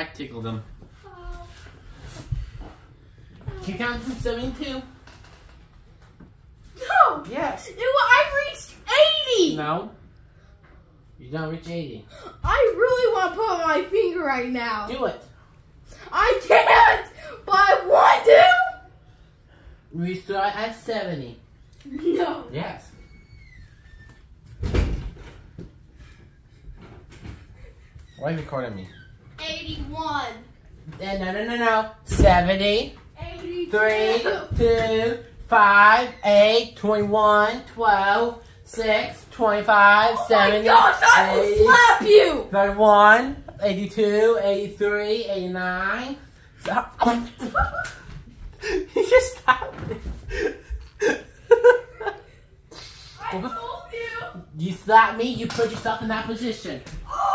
I tickled him. Can you count from 72? No! Yes. It, wa- I reached 80! No. You don't reach 80. I really want to put on my finger right now. Do it. I can't! But I want to! We start at 70. No. Yes. Why are you recording me? 81. No, no, no, no. 70. 83. 3, 2, 5, 8, 21, 12, 6, 25, Oh 70, my gosh, I will 80, slap you! 31, 82, 83, 89. Stop. you just stopped me. I told you! You slapped me, you put yourself in that position. Oh,